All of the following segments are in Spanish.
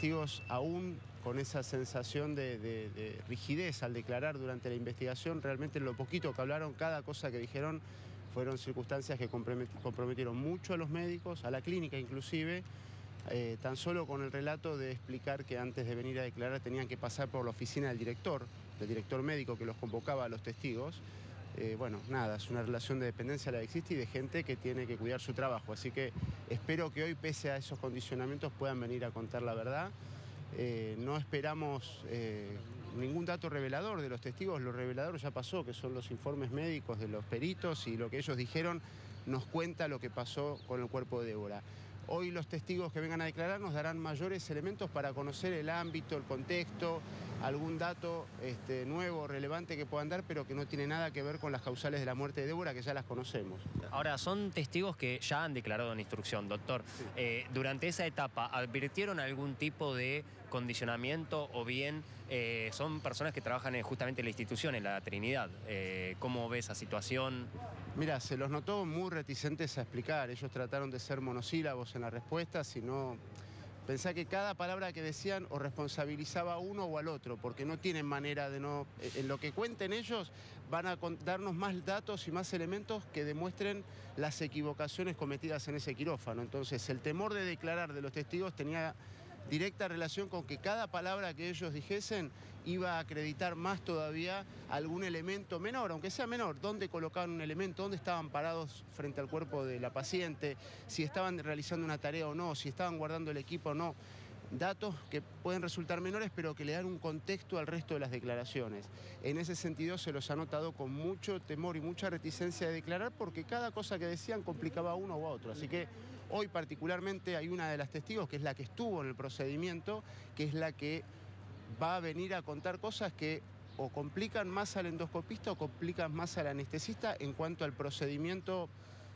testigos aún con esa sensación de, rigidez al declarar durante la investigación, realmente en lo poquito que hablaron, cada cosa que dijeron fueron circunstancias que comprometieron mucho a los médicos, a la clínica inclusive, eh, tan solo con el relato de explicar que antes de venir a declarar tenían que pasar por la oficina del director, del director médico que los convocaba a los testigos. Eh, bueno, nada, es una relación de dependencia la que existe y de gente que tiene que cuidar su trabajo. Así que espero que hoy, pese a esos condicionamientos, puedan venir a contar la verdad. Eh, no esperamos ningún dato revelador de los testigos, lo revelador ya pasó, que son los informes médicos de los peritos y lo que ellos dijeron nos cuenta lo que pasó con el cuerpo de Débora. Hoy los testigos que vengan a declarar nos darán mayores elementos para conocer el ámbito, el contexto, algún dato este, nuevo, relevante que puedan dar, pero que no tiene nada que ver con las causales de la muerte de Débora, que ya las conocemos. Ahora, son testigos que ya han declarado en instrucción, doctor. Eh, durante esa etapa, ¿advirtieron algún tipo de condicionamiento o bien eh, son personas que trabajan justamente en la institución, en la Trinidad? Eh, ¿Cómo ve esa situación? Mira, se los notó muy reticentes a explicar. Ellos trataron de ser monosílabos en la respuesta, sino Pensá que cada palabra que decían o responsabilizaba a uno o al otro, porque no tienen manera de no... Eh, en lo que cuenten ellos van a darnos más datos y más elementos que demuestren las equivocaciones cometidas en ese quirófano. Entonces el temor de declarar de los testigos tenía directa relación con que cada palabra que ellos dijesen iba a acreditar más todavía algún elemento menor, aunque sea menor, dónde colocaban un elemento, dónde estaban parados frente al cuerpo de la paciente, si estaban realizando una tarea o no, si estaban guardando el equipo o no datos que pueden resultar menores, pero que le dan un contexto al resto de las declaraciones. En ese sentido se los ha notado con mucho temor y mucha reticencia de declarar porque cada cosa que decían complicaba a uno u otro. Así que hoy particularmente hay una de las testigos que es la que estuvo en el procedimiento, que es la que va a venir a contar cosas que o complican más al endoscopista o complican más al anestesista en cuanto al procedimiento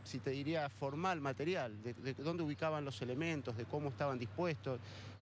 si te diría formal, material, de, dónde ubicaban los elementos, de cómo estaban dispuestos.